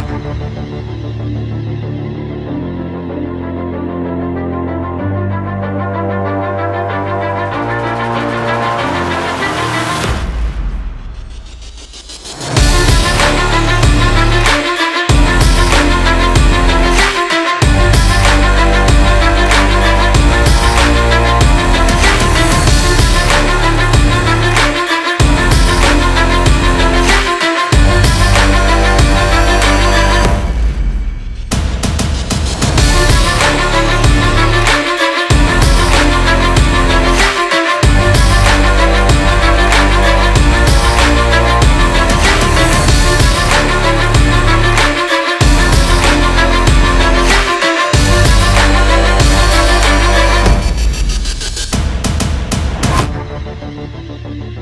Thank Thank you.